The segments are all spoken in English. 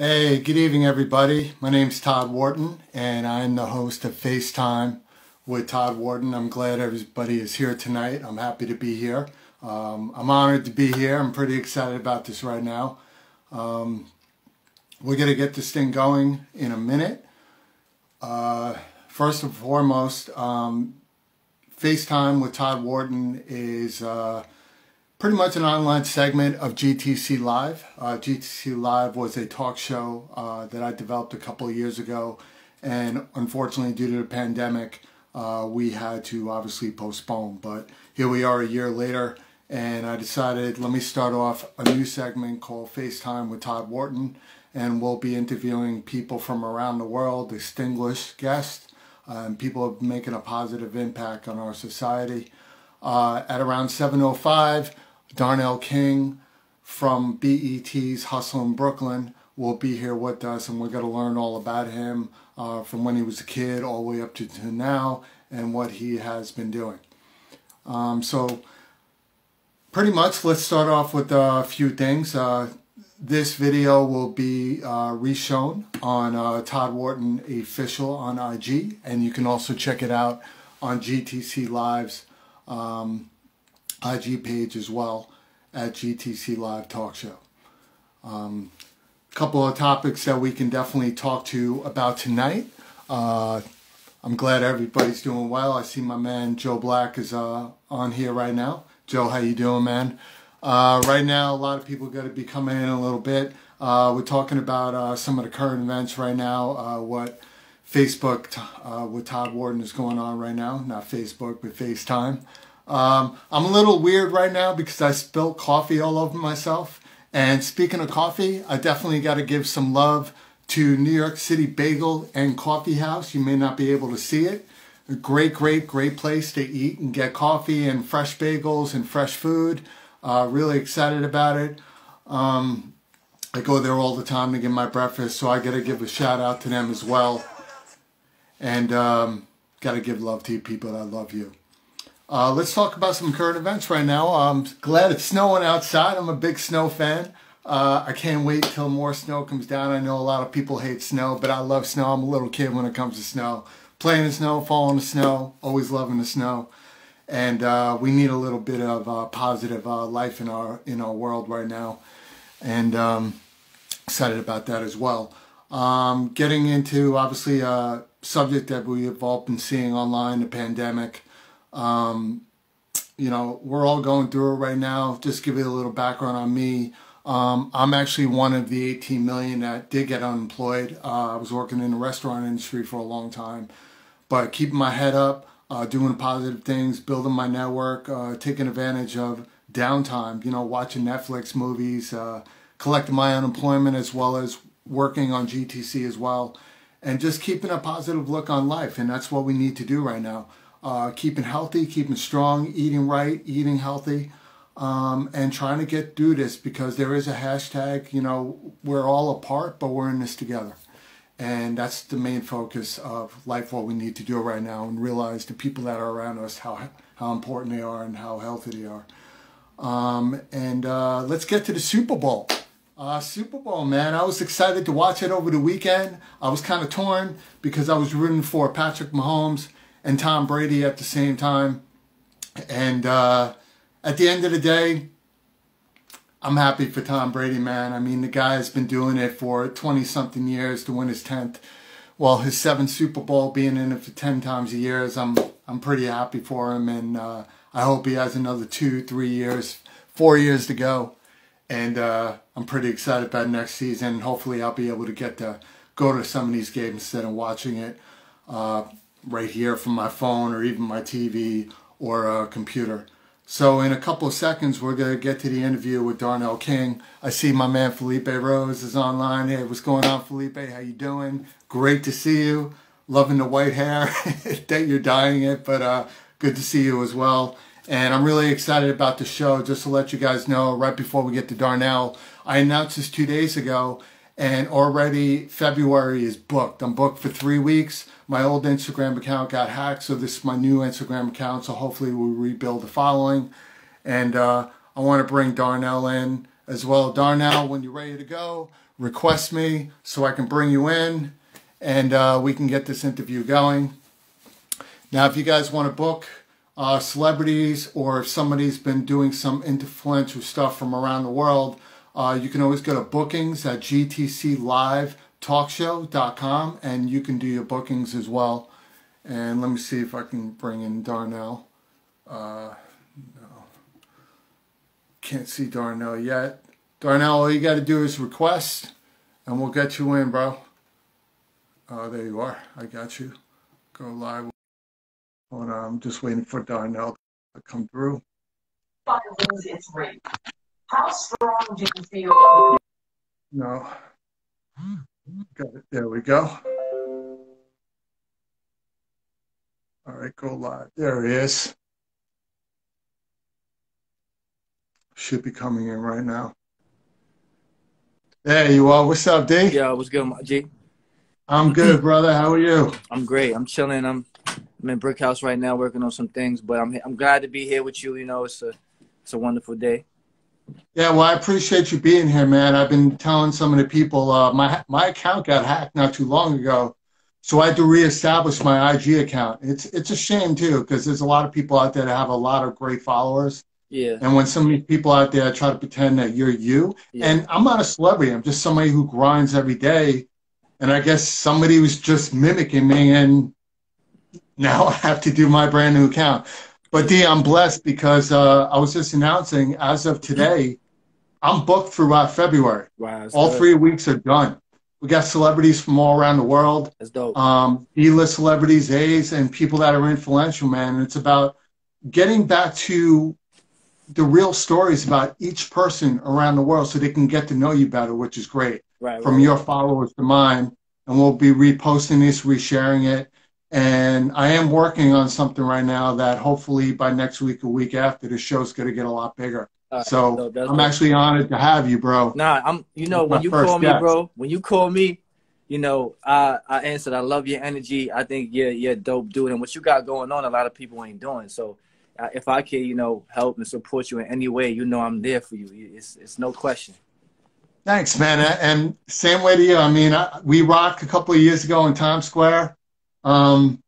Hey, good evening, everybody. My name's Todd Wharton, and I'm the host of FaceTime with Todd Wharton. I'm glad everybody is here tonight. I'm happy to be here. Um, I'm honored to be here. I'm pretty excited about this right now. Um, we're going to get this thing going in a minute. Uh, first and foremost, um, FaceTime with Todd Wharton is uh, pretty much an online segment of GTC Live. Uh, GTC Live was a talk show uh, that I developed a couple of years ago, and unfortunately, due to the pandemic, uh, we had to obviously postpone. But here we are a year later, and I decided let me start off a new segment called FaceTime with Todd Wharton, and we'll be interviewing people from around the world, distinguished guests, uh, and people making a positive impact on our society. Uh, at around 7.05, Darnell King from BET's Hustle in Brooklyn will be here with us, and we're going to learn all about him uh, from when he was a kid all the way up to, to now and what he has been doing. Um, so, pretty much, let's start off with a few things. Uh, this video will be uh, reshown on uh, Todd Wharton Official on IG, and you can also check it out on GTC Live's um, IG page as well at GTC Live Talk Show. A um, couple of topics that we can definitely talk to about tonight. Uh, I'm glad everybody's doing well. I see my man Joe Black is uh, on here right now. Joe, how you doing, man? Uh, right now, a lot of people got to be coming in a little bit. Uh, we're talking about uh, some of the current events right now. Uh, what Facebook with Todd Wharton is going on right now. Not Facebook, but FaceTime. Um, I'm a little weird right now because I spilled coffee all over myself. And speaking of coffee, I definitely got to give some love to New York City Bagel and Coffee House. You may not be able to see it. A great, great, great place to eat and get coffee and fresh bagels and fresh food. Uh, really excited about it. Um, I go there all the time to get my breakfast, so I got to give a shout out to them as well. And um, got to give love to you people that love you. Uh, let's talk about some current events right now. I'm glad it's snowing outside. I'm a big snow fan. Uh, I can't wait till more snow comes down. I know a lot of people hate snow, but I love snow. I'm a little kid when it comes to snow. Playing in snow, falling in the snow, always loving the snow. And uh, we need a little bit of uh, positive uh, life in our in our world right now. And um, excited about that as well. Um, getting into obviously a subject that we have all been seeing online, the pandemic. Um, you know, we're all going through it right now. Just give you a little background on me. Um, I'm actually one of the 18 million that did get unemployed. Uh, I was working in the restaurant industry for a long time, but keeping my head up, uh, doing positive things, building my network, uh, taking advantage of downtime. You know, watching Netflix movies, uh, collecting my unemployment as well as working on GTC as well, and just keeping a positive look on life. And that's what we need to do right now uh, keeping healthy, keeping strong, eating right, eating healthy, um, and trying to get through this because there is a hashtag, you know, we're all apart, but we're in this together. And that's the main focus of life, what we need to do right now, and realize the people that are around us, how, how important they are and how healthy they are. Um, and uh, let's get to the Super Bowl. Uh, Super Bowl, man. I was excited to watch it over the weekend. I was kind of torn because I was rooting for Patrick Mahomes and Tom Brady at the same time. And uh, at the end of the day, I'm happy for Tom Brady, man. I mean, the guy has been doing it for 20 something years to win his 10th. Well, his seventh Super Bowl, being in it for 10 times a year, I'm, I'm pretty happy for him. And uh, I hope he has another two, three years, four years to go. And uh, I'm pretty excited about next season. Hopefully, I'll be able to get to go to some of these games instead of watching it. Uh, right here from my phone or even my TV or a computer. So in a couple of seconds, we're going to get to the interview with Darnell King. I see my man Felipe Rose is online. Hey, what's going on, Felipe? How you doing? Great to see you. Loving the white hair that you're dyeing it, but uh, good to see you as well. And I'm really excited about the show. Just to let you guys know, right before we get to Darnell, I announced this two days ago, and already February is booked. I'm booked for three weeks. My old Instagram account got hacked, so this is my new Instagram account. So hopefully we'll rebuild the following. And uh, I want to bring Darnell in as well. Darnell, when you're ready to go, request me so I can bring you in and uh, we can get this interview going. Now, if you guys want to book uh, celebrities or if somebody's been doing some influential stuff from around the world, uh, you can always go to bookings at gtclivetalkshow.com and you can do your bookings as well. And let me see if I can bring in Darnell. Uh, no. Can't see Darnell yet. Darnell, all you got to do is request and we'll get you in, bro. Oh, there you are. I got you. Go live. Hold on. I'm just waiting for Darnell to come through. Lose its. How strong do you feel? No. Got it. There we go. All right, go live. There he is. Should be coming in right now. There you are. What's up, D? Yeah, what's good, G? I'm good, brother. How are you? I'm great. I'm chilling. I'm I'm in Brick House right now working on some things, but I'm I'm glad to be here with you. You know, it's a it's a wonderful day. Yeah, well, I appreciate you being here, man. I've been telling some of the people uh, my my account got hacked not too long ago, so I had to reestablish my IG account. It's it's a shame too because there's a lot of people out there that have a lot of great followers. Yeah. And when some of these people out there try to pretend that you're you, Yeah. and I'm not a celebrity, I'm just somebody who grinds every day, and I guess somebody was just mimicking me, and now I have to do my brand new account. But D, I'm blessed because uh, I was just announcing as of today, I'm booked throughout February. Wow. All three weeks are done. We got celebrities from all around the world, That's dope. um, E-list celebrities, A's, and people that are influential, man. And it's about getting back to the real stories about each person around the world so they can get to know you better, which is great right. from right. your followers to mine, and we'll be reposting this, resharing it. And I am working on something right now that hopefully by next week or week after the show's going to get a lot bigger. Right, so. That's I'm actually honored to have you, bro. Nah, I'm. You know, when you call me, guest. bro, when you call me, you know, I I answered. I love your energy. I think you're you're a dope dude, and what you got going on, a lot of people ain't doing. So, uh, if I can, you know, help and support you in any way, you know, I'm there for you. It's it's no question. Thanks, man. And same way to you. I mean, I, we rocked a couple of years ago in Times Square. Um,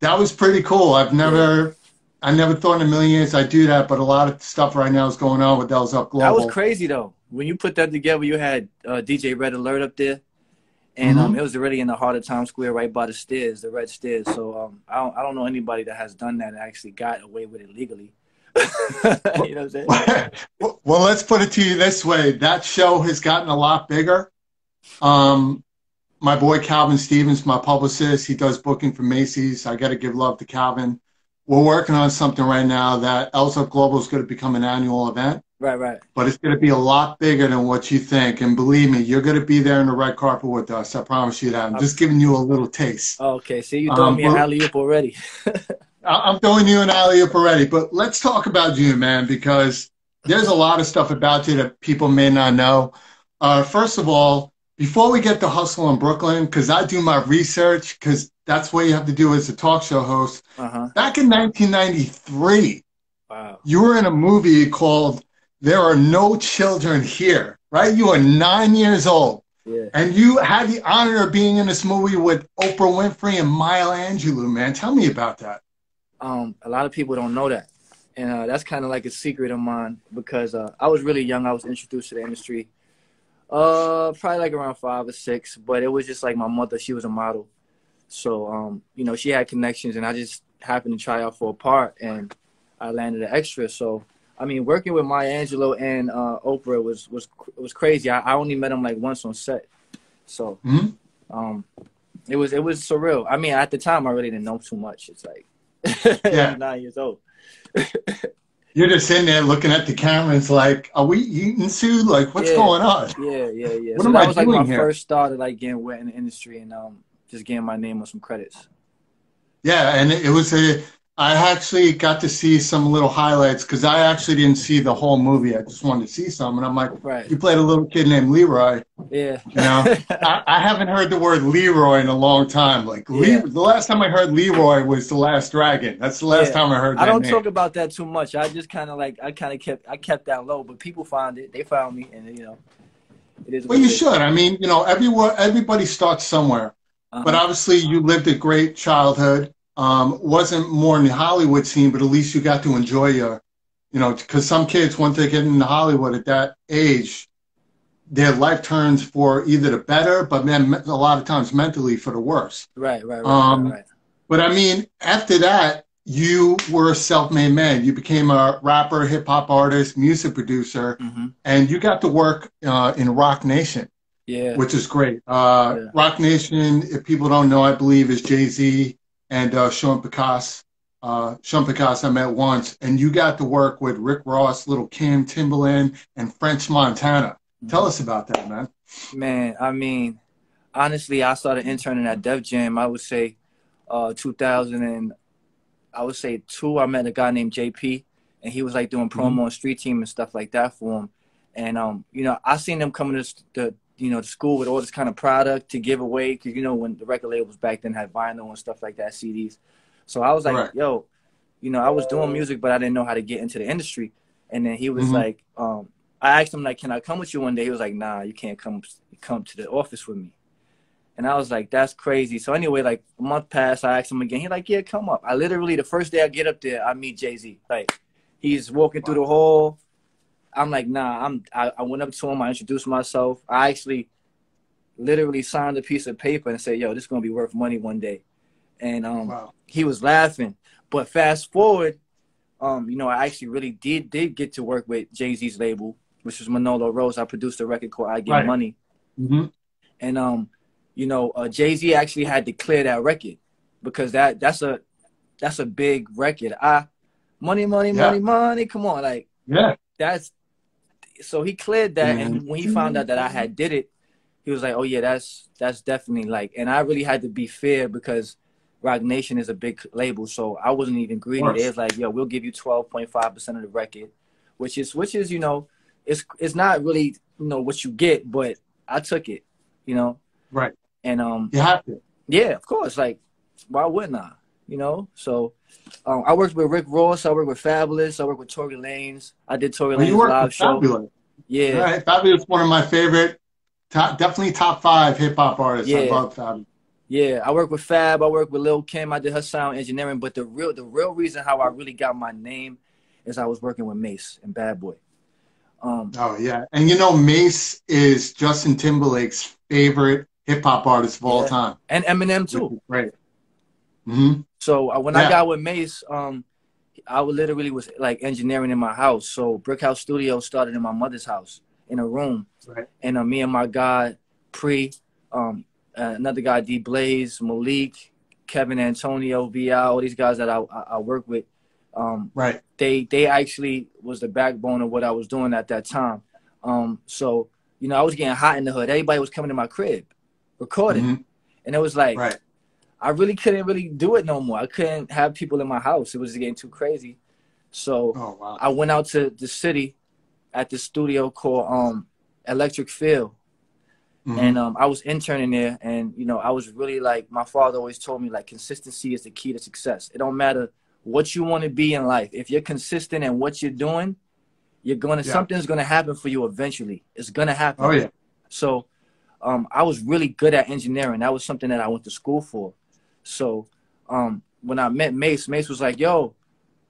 that was pretty cool. I've never, I never thought in a million years I'd do that, but a lot of stuff right now is going on with Dells Up Global. That was crazy though. When you put that together, you had uh, DJ Red Alert up there, and um, Mhm. it was really in the heart of Times Square, right by the stairs, the red stairs. So um, I don't, I don't know anybody that has done that and actually got away with it legally. you know what I'm saying? well, well, let's put it to you this way: that show has gotten a lot bigger. Um, my boy Calvin Stevens, my publicist, he does booking for Macy's. I got to give love to Calvin. We're working on something right now that Up Global is going to become an annual event. Right, right. but it's going to be a lot bigger than what you think. And believe me, you're going to be there in the red carpet with us. I promise you that. I'm just giving you a little taste. Okay, see, you're throwing Um, me an alley oop already. I'm throwing you an alley oop already, but let's talk about you, man, because there's a lot of stuff about you that people may not know. Uh, first of all, before we get to Hustle in Brooklyn, because I do my research, because that's what you have to do as a talk show host. Uh huh. Back in 1993, Wow. you were in a movie called There Are No Children Here, right? You were nine years old. Yeah. And you had the honor of being in this movie with Oprah Winfrey and Maya Angelou, man. Tell me about that. Um, a lot of people don't know that, and uh, that's kind of like a secret of mine because uh, I was really young. I was introduced to the industry, uh, probably like around five or six. But it was just like my mother; she was a model, so um, you know, she had connections, and I just happened to try out for a part, and I landed an extra. So I mean, working with Maya Angelou and uh, Oprah was was was crazy. I, I only met them like once on set, so Mhm. um, it was it was surreal. I mean, at the time, I really didn't know too much. It's like Yeah. nine years old. You're just sitting there looking at the camera. It's like, are we eating Sue? Like, what's Yeah. going on? Yeah, yeah, yeah. What so am that I was like my doing here? first start of like getting wet in the industry and um just getting my name on some credits. Yeah, and it was a. I actually got to see some little highlights because I actually didn't see the whole movie. I just wanted to see some, and I'm like, Right. you played a little kid named Leroy, Yeah. You know, I, I, haven't heard the word Leroy in a long time. Like yeah. the last time I heard Leroy was the Last Dragon. That's the last yeah. time I heard. I don't name. talk about that too much. I just kind of like I kind of kept I kept that low, but people found it. They found me, and you know, it is. Well, you should. I mean, you know, everyone everybody starts somewhere. Uh-huh. But obviously, you lived a great childhood. Um, wasn't more in the Hollywood scene, but at least you got to enjoy your, you know, because some kids once they get into Hollywood at that age, their life turns for either the better, but then a lot of times mentally for the worse. Right, right, right. Um, right, right. But I mean, after that, you were a self-made man. You became a rapper, hip hop artist, music producer, mm-hmm. and you got to work uh, in Roc Nation. Yeah. Which is great. Uh, yeah. Roc Nation, if people don't know, I believe is Jay Z and uh, Sean Picasso. Uh, Sean Picasso I met once, and you got to work with Rick Ross, Lil Kim, Timbaland, and French Montana. Tell us about that, man. Man, I mean, honestly, I started interning at Def Jam. I would say, uh, 2000 and I would say two. I met a guy named JP, and he was like doing promo mm-hmm. on Street Team and stuff like that for him. And um, you know, I seen them coming to the you know to school with all this kind of product to give away because you know when the record labels back then had vinyl and stuff like that, CDs. So I was like, right. yo, you know, I was doing music, but I didn't know how to get into the industry. And then he was mm-hmm. like, um, I asked him like, "Can I come with you one day?" He was like, "Nah, you can't come come to the office with me." And I was like, "That's crazy." So anyway, like a month passed. I asked him again. He like, "Yeah, come up." I literally the first day I get up there, I meet Jay Z. Like he's walking through the hall. I'm like, "Nah." I'm. I, I went up to him. I introduced myself. I actually literally signed a piece of paper and said, "Yo, this is gonna be worth money one day." And um, wow. he was laughing. But fast forward, um, you know, I actually really did did get to work with Jay Z's label which was Manolo Rose. I produced a record called I Get right. Money. Mm-hmm. And um, you know, uh, Jay Z actually had to clear that record because that that's a that's a big record. I money, money, yeah. money, money. Come on, like yeah, that's so he cleared that, mm-hmm. and when he found out that I had did it, he was like, "Oh yeah, that's that's definitely like." And I really had to be fair because Roc Nation is a big label, so I wasn't even greedy. It was like, "Yo, we'll give you twelve point five percent of the record," which is which is you know it's it's not really you know what you get, but I took it, you know. Right. And um. You have to. Yeah, of course. Like, why wouldn't I? You know. So, um, I worked with Rick Ross. I worked with Fabolous, I worked with Tory Lanez. I did Tory well, Lanez live show. Fabolous. Yeah. All right. Fabolous one of my favorite, top, definitely top five hip hop artists. Yeah. I love Fabolous. Yeah, I work with Fab. I work with Lil Kim. I did her sound engineering. But the real, the real reason how I really got my name is I was working with Mase and Bad Boy. Um, oh yeah, and you know Mase is Justin Timberlake's favorite hip hop artist of all yeah. time, and Eminem too. Right. Mm-hmm. So uh, when yeah. I got with Mase, um, I literally was like engineering in my house. So Brick House Studio started in my mother's house in a room, right. and uh, me and my guy Pre, um, uh, another guy D Blaze, Malik, Kevin Antonio, Vi, all these guys that I, I, I work with um, right. They they actually was the backbone of what I was doing at that time. Um, so you know, I was getting hot in the hood. Everybody was coming to my crib, recording, mm-hmm. and it was like, right. I really couldn't really do it no more. I couldn't have people in my house. It was getting too crazy. So oh, wow. I went out to the city at the studio called um, Electric Feel. Mm-hmm. And um, I was interning there, and you know, I was really like my father always told me like consistency is the key to success. It don't matter what you want to be in life. If you're consistent in what you're doing, you're gonna yeah. something's gonna happen for you eventually. It's gonna happen. Oh yeah. So um, I was really good at engineering. That was something that I went to school for. So um, when I met Mase, Mase was like, "Yo,"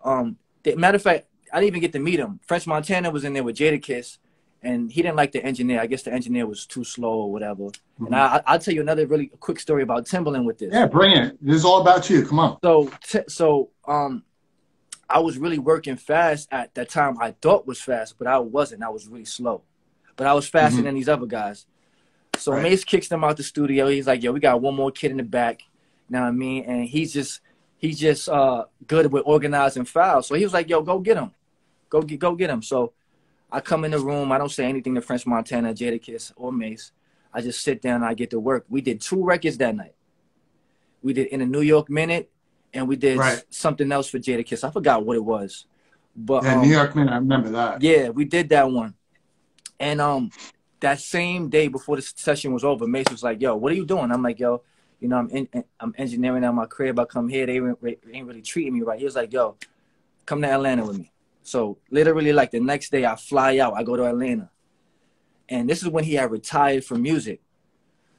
um, matter of fact, I didn't even get to meet him. French Montana was in there with Jadakiss, and he didn't like the engineer. I guess the engineer was too slow or whatever. Mm-hmm. And I, I'll tell you another really quick story about Timbaland with this. Yeah, bring it. This is all about you. Come on. So, t- so um, I was really working fast at that time. I thought was fast, but I wasn't. I was really slow. But I was faster mm-hmm. than these other guys. So right. Mase kicks them out the studio. He's like, "Yo, we got one more kid in the back." Know what I mean? And he's just he's just uh, good with organizing files. So he was like, "Yo, go get him, go get go get him." So I come in the room. I don't say anything to French Montana, Jadakiss, or Mase. I just sit down. and I get to work. We did two records that night. We did in a New York Minute, and we did right. something else for Jadakiss. I forgot what it was, but yeah, um, New York Minute. I remember that. Yeah, we did that one, and um, that same day before the session was over, Mase was like, "Yo, what are you doing?" I'm like, "Yo, you know, I'm in, I'm engineering at my crib. I come here, they ain't, ain't really treating me right." He was like, "Yo, come to Atlanta with me." So literally, like the next day, I fly out. I go to Atlanta, and this is when he had retired from music.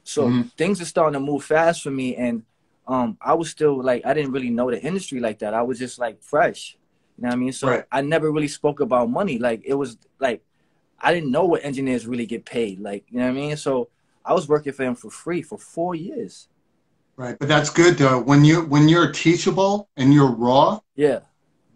So Mhm. things are starting to move fast for me, and um, I was still like, I didn't really know the industry like that. I was just like fresh, you know what I mean? So Right. I never really spoke about money. Like it was like I didn't know what engineers really get paid. Like you know what I mean? So I was working for him for free for four years. Right, but that's good though. When you when you're teachable and you're raw, Yeah,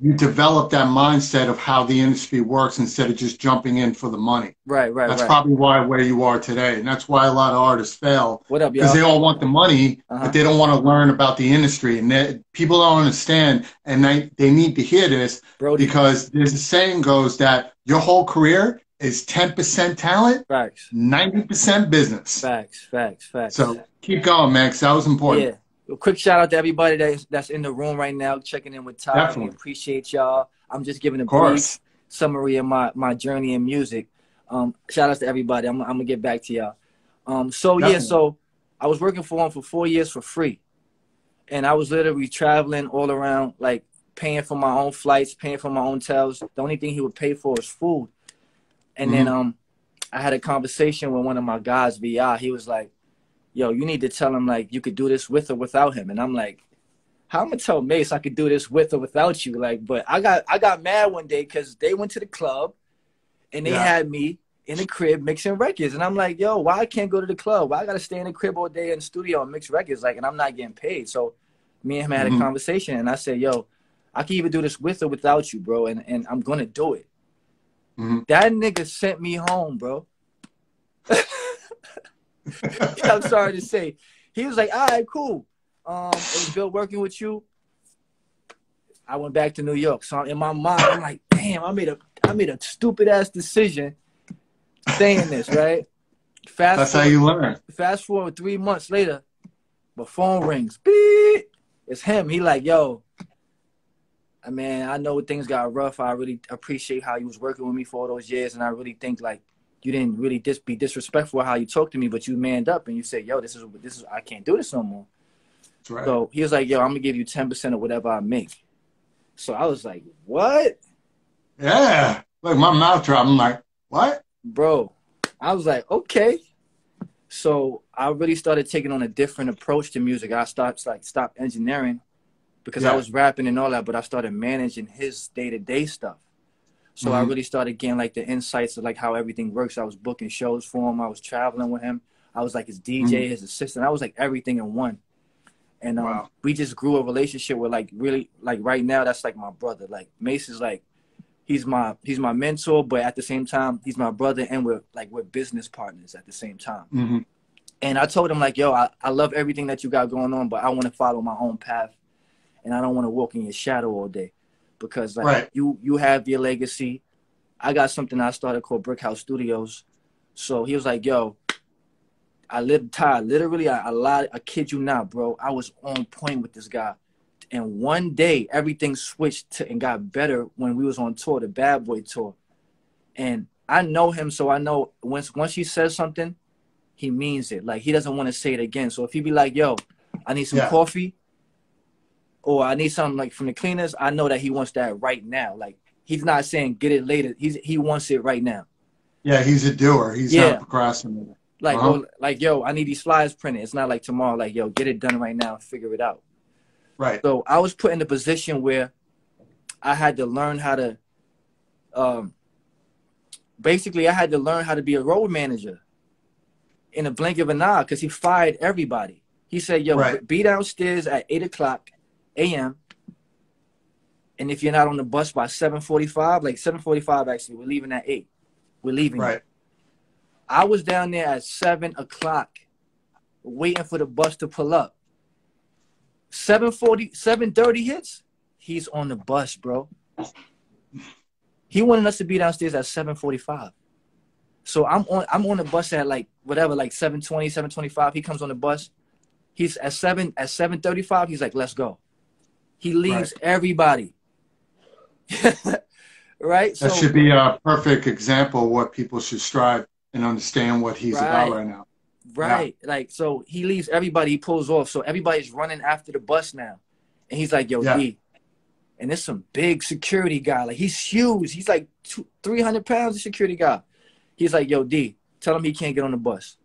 you develop that mindset of how the industry works instead of just jumping in for the money. right, right, That's right. probably why where you are today, and that's why a lot of artists fail what up, because they all want the money, Uh-huh. but they don't want to learn about the industry, and that people don't understand, and they they need to hear this Brody, because there's a saying goes that your whole career is 10% talent, facts, 90% business. facts, facts, facts. So keep going, Max. that was important. Yeah. A quick shout out to everybody that's that's in the room right now, checking in with Todd. Definitely. We appreciate y'all. I'm just giving a brief summary of my my journey in music. Um, shout outs to everybody. I'm, I'm gonna get back to y'all. Um, so yeah, so I was working for him for four years for free, and I was literally traveling all around, like paying for my own flights, paying for my own hotels. The only thing he would pay for was food. And then Mm-hmm. um, I had a conversation with one of my guys, Vi. He was like, "Yo, you need to tell him like you could do this with or without him." And I'm like, "How am gonna tell Mase I could do this with or without you?" Like, but I got I got mad one day because they went to the club, and they Yeah. had me in the crib mixing records, and I'm like, "Yo, why I can't go to the club? Why I gotta stay in the crib all day in the studio and mix records? Like, and I'm not getting paid." So, me and him had Mhm. a conversation, and I said, "Yo, I can even do this with or without you, bro, and and I'm gonna do it." Mhm. That nigga sent me home, bro. I'm sorry to say. He was like, all right, cool. Um, it was good working with you. I went back to New York. So in my mind, I'm like, damn, I made a I made a stupid ass decision saying this, right? Fast That's how you learn. fast forward three months later, my phone rings. Beep. It's him. He like, yo, I mean, I know things got rough. I really appreciate how you was working with me for all those years, and I really think like you didn't really dis- be disrespectful how you talked to me, but you manned up and you said, yo, this is this is I can't do this no more. That's right. So he was like, yo, I'm gonna give you ten percent of whatever I make. So I was like, what, yeah. Like my mouth dropped. I'm like, what? bro? I was like, okay. So I really started taking on a different approach to music. I stopped like stop engineering because I was rapping and all that, but I started managing his day to day stuff. So I Mhm. really started getting like the insights of like how everything works. I was booking shows for him. I was traveling with him. I was like his DJ, his assistant. I was like everything in one. And um, Wow. we just grew a relationship with like really like right now that's like my brother. Like Mase is like he's my he's my mentor, but at the same time he's my brother, and we're like we're business partners at the same time. hmm And I told him like, yo, I, I love everything that you got going on, but I want to follow my own path, and I don't want to walk in your shadow all day, because like Right. you you have your legacy. I got something I started called Brick House Studios. So he was like, yo, I lit Todd. Literally, I, I lied. I kid you not, bro. I was on point with this guy. And one day, everything switched to, and got better when we was on tour, the Bad Boy tour. And I know him, so I know once once he says something, he means it. Like he doesn't want to say it again. So if he be like, "Yo, I need some Yeah. coffee," or "I need something like from the cleaners," I know that he wants that right now. Like he's not saying get it later. He's he wants it right now. Yeah, he's a doer. He's Yeah. not a procrastinator. Like, Uh-huh. oh, like, yo, I need these flyers printed. It's not like tomorrow. Like, yo, get it done right now. Figure it out. Right. So I was put in a position where I had to learn how to, um, basically, I had to learn how to be a road manager in a blink of an eye because he fired everybody. He said, yo, Right. be downstairs at 8 o'clock a.m. And if you're not on the bus by 7.45, like 7.45 actually, we're leaving at 8. We're leaving. Right. I was down there at 7 o'clock waiting for the bus to pull up. 740, 730 hits, he's on the bus, bro. He wanted us to be downstairs at 745. So I'm on I'm on the bus at like whatever, like 720, 725. He comes on the bus. He's at seven at 735, he's like, let's go. He leaves everybody. right? That so should be a perfect example of what people should strive and understand what he's Right. about right now. Right. Like, so he leaves everybody, he pulls off. So everybody's running after the bus now. And he's like, yo, Yeah. D. And there's some big security guy. Like, he's huge. He's like two, 300 pounds, of security guy. He's like, yo, D, tell him he can't get on the bus.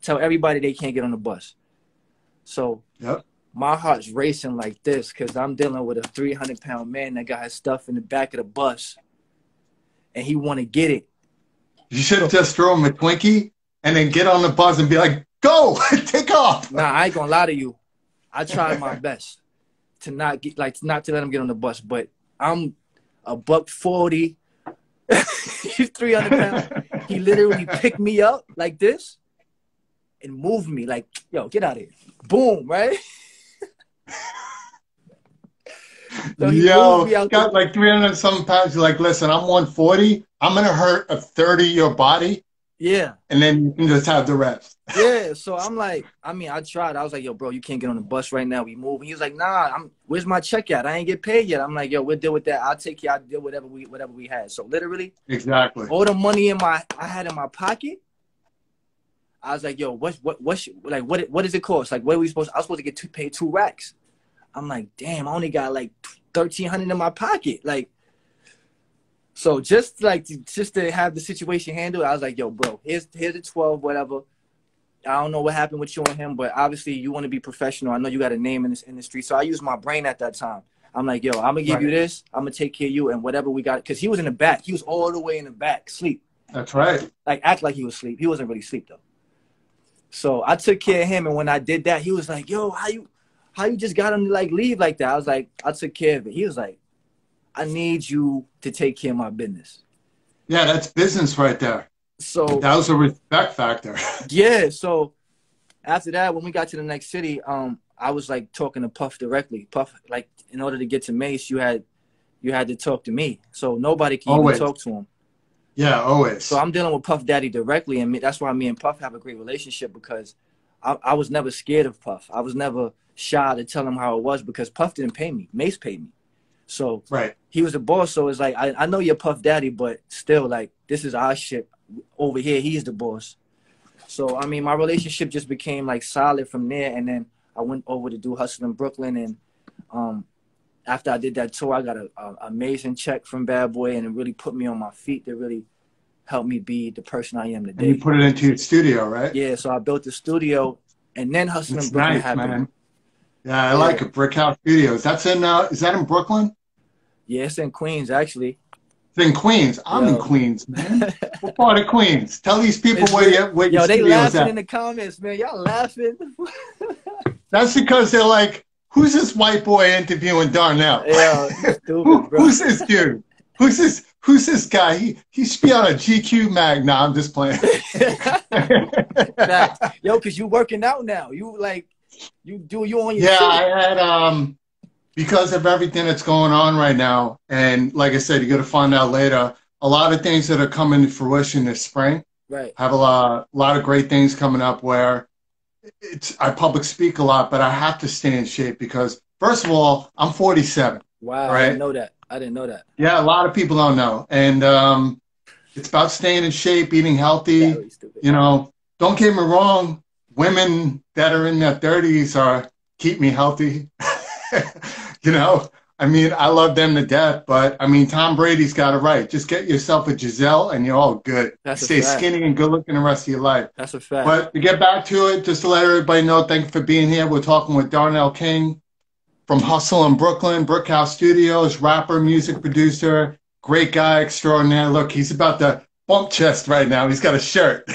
Tell everybody they can't get on the bus. So Yep. My heart's racing like this because I'm dealing with a 300 pound man that got his stuff in the back of the bus. And he want to get it. You should just throw him a Twinkie and then get on the bus and be like, "Go, take off." Nah, I ain't gonna lie to you. I tried my best to not get like not to let him get on the bus, but I'm a buck forty. He's three hundred pounds. He literally picked me up like this and moved me like, yo, get out of here. Boom, right? So Yo, moved me out got like 300 and some pounds. You're like, listen, I'm 140. I'm gonna hurt a 30 your body, Yeah. and then you can just have the rest. Yeah, so I'm like, I mean, I tried. I was like, yo, bro, you can't get on the bus right now. We moving. He was like, nah, I'm. Where's my check at? I ain't get paid yet. I'm like, yo, we'll deal with that. I'll take you. I'll deal whatever we whatever we had. So literally, Exactly. all the money in my I had in my pocket. I was like, yo, what what what should, like what what does it cost? Like, what are we supposed? I was supposed to get two pay two racks. I'm like, damn, I only got like thirteen hundred in my pocket. Like, so just like to, just to have the situation handled, I was like, yo, bro, here's here's the twelve, whatever. I don't know what happened with you and him, but obviously you want to be professional. I know you got a name in this industry, so I used my brain at that time. I'm like, yo, I'm gonna give you this. I'm gonna take care of you and whatever we got. Cause he was in the back. He was all the way in the back, sleep That's right. like act like he was asleep. He wasn't really asleep though. So I took care of him, and when I did that, he was like, "Yo, how you, how you just got him to like leave like that?" I was like, "I took care of it." He was like, "I need you to take care of my business." Yeah, that's business right there. So That was a respect factor. yeah, so after that, when we got to the next city, um, I was like talking to Puff directly. Puff, like, in order to get to Mase, you had, you had to talk to me. So nobody can Always. even talk to him. yeah, always. So I'm dealing with Puff Daddy directly, and me, that's why me and Puff have a great relationship because I, I was never scared of Puff. I was never shy to tell him how it was because Puff didn't pay me. Mase paid me. So right. he was the boss. So it's like I, I know you're Puff Daddy, but still, like this is our shit. Over here, he's the boss. So I mean, my relationship just became like solid from there, and then I went over to do Hustle in Brooklyn, and um, after I did that tour, I got a, a amazing check from Bad Boy, and it really put me on my feet to really help me be the person I am today. And you put it into your studio, right? Yeah, so I built the studio, and then Hustle It's in Brooklyn nice, happened. man. Yeah, I like it. Brick House Studios. That's in. Uh, is that in Brooklyn? Yeah, it's in Queens actually. It's in Queens. I'm in Queens, man. what part of Queens? Tell these people It's where you where your Yo, they studio's laughing at. in the comments, man. Y'all laughing. That's because they're like, who's this white boy interviewing Darnell? Yo, you Who, bro. who's this dude? Who's this? Who's this guy? He he should be on a GQ mag. Nah, I'm just playing. Facts. Yo, cause you working out now. You like, you do you on your yeah, shit. I had um because of everything that's going on right now, and like I said, you're gonna find out later. A lot of things that are coming to fruition this spring. right. have a lot, a lot of great things coming up where it's I public speak a lot, but I have to stay in shape because first of all, I'm 47. Wow, I Right. didn't know that. I didn't know that. Yeah, a lot of people don't know, and um, it's about staying in shape, eating healthy. You know, don't get me wrong. Women that are in their 30s are keep me healthy. you know, I mean, I love them to death, but I mean, Tom Brady's got it right. Just get yourself a Gisele, and you're all good. That's a Stay skinny and good looking the rest of your life. That's a fact. But to get back to it, just to let everybody know, thank you for being here. We're talking with Darnell King from Hustle in Brooklyn, Brickhouse Studios, rapper, music producer, great guy extraordinaire. Look, he's about to bump chest right now. He's got a shirt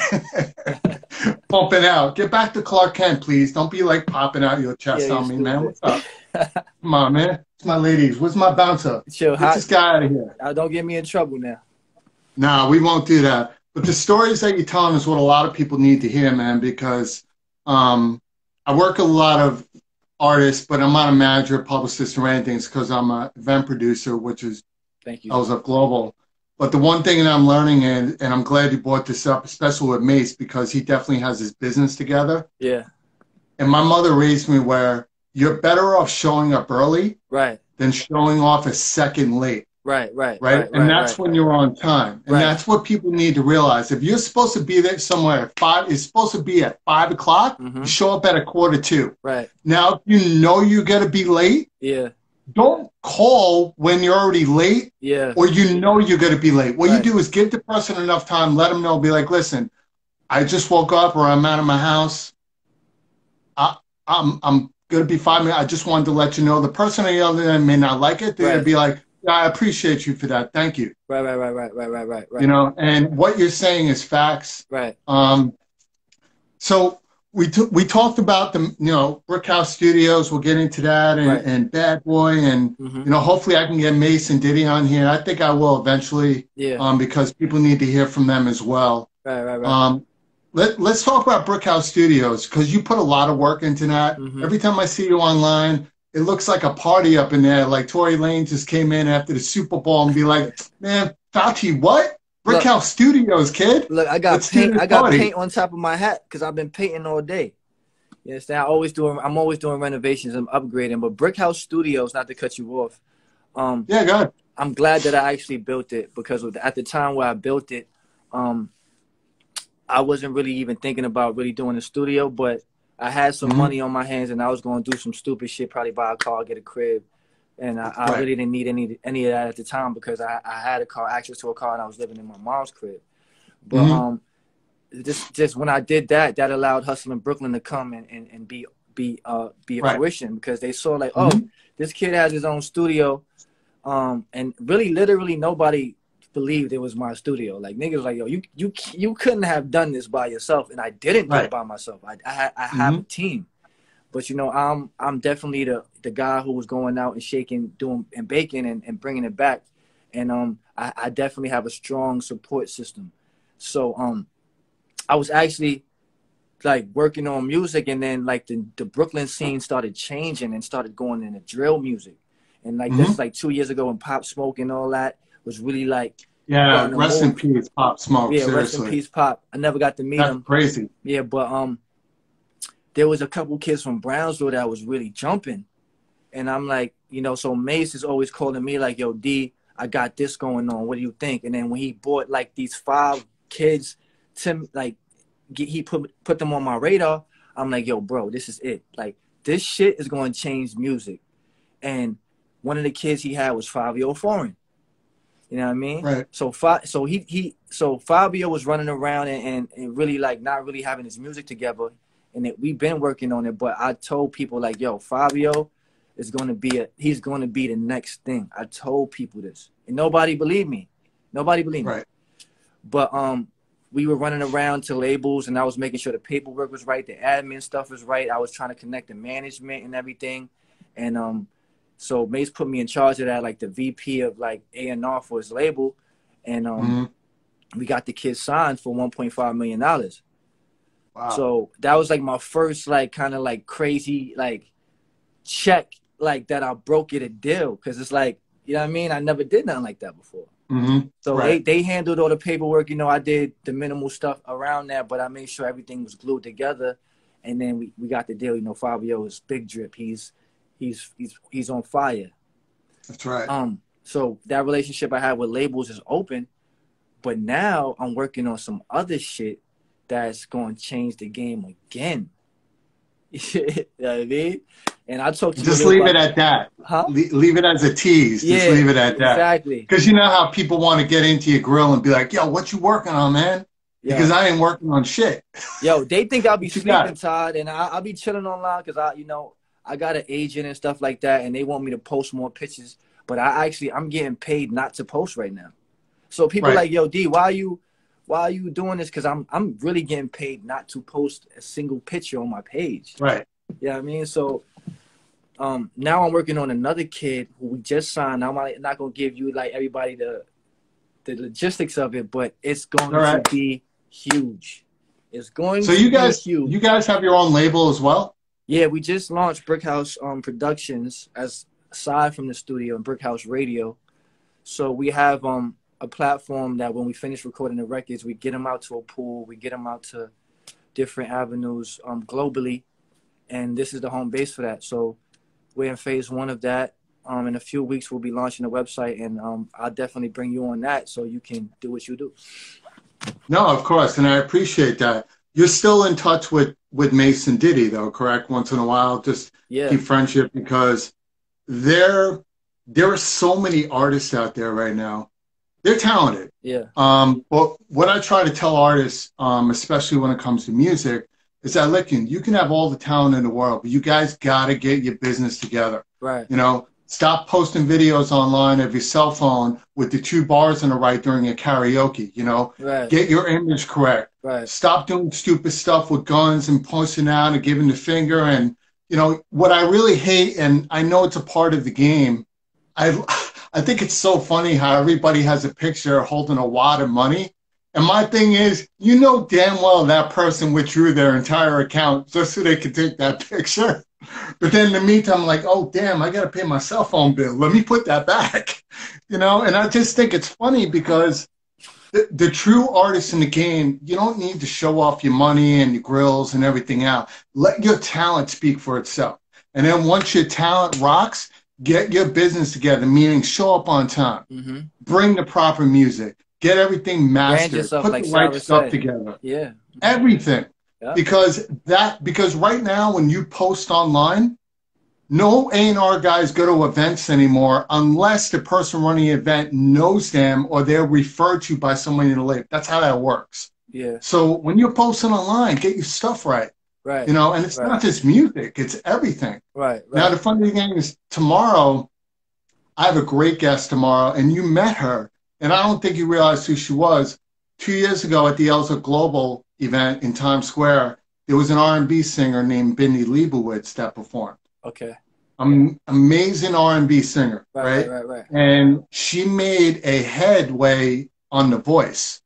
bumping out. Get back to Clark Kent, please. Don't be like popping out your chest Yeah, on me, man. What's up? Come on, man. It's my ladies. Where's my bouncer? Chill. Get Hot. this guy out of here. Uh, don't get me in trouble now. Nah, we won't do that. But the stories that you're telling is what a lot of people need to hear, man, because um, I work a lot of artists, but I'm not a manager, publicist, or anything. It's because I'm an event producer, which is Thank you. House Up Global. But the one thing that I'm learning, and, and I'm glad you brought this up, especially with Mase, because he definitely has his business together. Yeah. And my mother raised me where you're better off showing up early Right. than showing off a second late. Right, right, right? right, and right, that's right. when you're on time. And Right. that's what people need to realize. If you're supposed to be there somewhere at five, it's supposed to be at five o'clock. Mhm. You show up at a quarter two. Right. Now, if you know you're gonna be late, Yeah. don't call when you're already late Yeah. or you know you're gonna be late. What Right. you do is give the person enough time, let them know, be like, listen, I just woke up or I'm out of my house. I, I'm I'm gonna be five minutes. I just wanted to let you know. The person on the other end may not like it. They're gonna be like, I appreciate you for that. Thank you. Right, right, right, right, right, right, right, right. You know, and what you're saying is facts. Right. Um, so we t- we talked about the you know Brickhouse Studios. We'll get into that and, Right. and Bad Boy and hmm you know hopefully I can get Mase and Diddy on here. I think I will eventually Yeah. um, because people need to hear from them as well. right, right, right. Um, let Let's talk about Brickhouse Studios because you put a lot of work into that. Mhm. Every time I see you online. It looks like a party up in there. Like Tory Lane just came in after the Super Bowl and be like, "Man, Fauci, what? Brickhouse Studios, kid." Look, I got let's paint. I got party. paint on top of my hat because I've been painting all day. You understand? I always doing. I'm always doing renovations I'm upgrading. But Brickhouse Studios, not to cut you off. Um, Yeah, go ahead. I'm glad that I actually built it because at the time where I built it, um, I wasn't really even thinking about really doing a studio, but I had some Mhm. money on my hands and I was going to do some stupid shit, probably buy a car, get a crib, and I, I really didn't need any any of that at the time because I, I had a car, access to a car, and I was living in my mom's crib. But Mhm. um, just just when I did that, that allowed Hustle in Brooklyn to come and, and, and be be uh be a Right. fruition because they saw like, oh, Mhm. this kid has his own studio, um, and really literally nobody believed it was my studio. Like niggas like, yo, you you you couldn't have done this by yourself, and I didn't do it by myself. I I, I have a team, but you know, I'm I'm definitely the the guy who was going out and shaking, doing and baking and, and bringing it back, and um, I, I definitely have a strong support system. So um, I was actually like working on music, and then like the the Brooklyn scene started changing and started going into drill music, and like this Mhm. is like two years ago when Pop Smoke and all that was really like Yeah, rest in peace, Pop Smoke. yeah, rest in peace, Pop. I never got to meet that's him. crazy. Yeah, but um, there was a couple kids from Brownsville that was really jumping, and I'm like, you know, so Mase is always calling me like, "Yo, D, I got this going on. What do you think?" And then when he bought like these five kids, to like, he put put them on my radar. I'm like, "Yo, bro, this is it. Like, this shit is going to change music." And one of the kids he had was Fivio Foreign. You know what I mean? Right. So Fa- so he he so Fivio was running around and, and, and really like not really having his music together, and it, we've been working on it. But I told people like, yo, Fivio is going to be a he's going to be the next thing. I told people this, and nobody believed me. Nobody believed me. Right. But um, we were running around to labels, and I was making sure the paperwork was right, the admin stuff was right. I was trying to connect the management and everything, and um, so Mase put me in charge of that, like the VP of like A and R for his label, and um, Mhm. we got the kid signed for 1.5 million dollars. Wow. So that was like my first like kind of like crazy like check like that I broke it a deal because it's like you know what I mean I never did nothing like that before. Mhm. So Right. they, they handled all the paperwork. You know, I did the minimal stuff around that, but I made sure everything was glued together. And then we, we got the deal. You know, Fivio is big drip. He's he's he's he's on fire. That's right. Um, so that relationship I had with labels is open, but now I'm working on some other shit that's going to change the game again. you know what I mean? And I talked to Just leave it at that. huh? Le- leave it as a tease. Yeah, Just leave it at that. Exactly. Because you know how people want to get into your grill and be like, "Yo, what you working on, man?" Because I ain't working on shit. Yo, they think I'll be What you got? sleeping, Todd, and I, I'll be chilling online because I, you know, I got an agent and stuff like that, and they want me to post more pictures. But I actually, I'm getting paid not to post right now. So people Right. like, yo, D, why are you, why are you doing this? Because I'm, I'm really getting paid not to post a single picture on my page. Right. You know I mean? So, um, now I'm working on another kid who we just signed. I'm not, gonna give you like everybody the, the logistics of it, but it's going right. to be huge. It's going So to you be guys, huge. you guys have your own label as well. Yeah, we just launched Brickhouse um, Productions as aside from the studio and Brickhouse Radio. So we have um, a platform that when we finish recording the records, we get them out to a pool, we get them out to different avenues um, globally, and this is the home base for that. So we're in phase one of that. um, in a few weeks we'll be launching a website, and um, I'll definitely bring you on that so you can do what you do. No, of course, and I appreciate that. You're still in touch with with Mason Diddy, though, correct? Once in a while, just Yeah, keep friendship because there there are so many artists out there right now. They're talented. yeah, Um, but what I try to tell artists, um, especially when it comes to music, is that listen, you can have all the talent in the world, but you guys gotta get your business together. right, You know, stop posting videos online of your cell phone with the two bars on the right during a karaoke. You know, right, get your image correct. right, Stop doing stupid stuff with guns and posting out and giving the finger. And you know what I really hate, and I know it's a part of the game. I I think it's so funny how everybody has a picture holding a wad of money. And my thing is, you know damn well that person withdrew their entire account just so they could take that picture. But then in the meantime, I'm like, oh damn, I gotta pay my cell phone bill. Let me put that back. You know, and I just think it's funny because the, the true artists in the game, you don't need to show off your money and your grills and everything out. Let your talent speak for itself. And then once your talent rocks, get your business together, meaning show up on time, mm-hmm. bring the proper music, get everything mastered, yourself, put like the right Sarah stuff said. together, yeah, everything. Yeah. Because that because right now when you post online, no A&R guys go to events anymore unless the person running the event knows them or they're referred to by somebody in the label. That's how that works. yeah, So when you're posting online, get your stuff right. right, You know, and it's Right. not just music, it's everything. right, right. Now the funny thing is tomorrow, I have a great guest tomorrow, and you met her, and I don't think you realized who she was. Two years ago at the Elsa Global event in Times Square, there was an R&B singer named Bindi Leibowitz that performed. okay, Um, amazing R&B singer, right, right? right, right. And she made a headway on The Voice